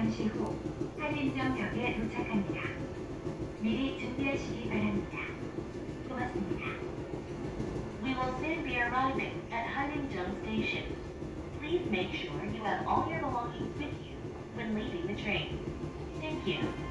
잠시 후 도착합니다. 미리 준비하시기 바랍니다. 고맙습니다. We will soon be arriving at Hallimjeong Station. Please make sure you have all your belongings with you when leaving the train. Thank you.